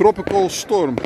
Tropical Storm.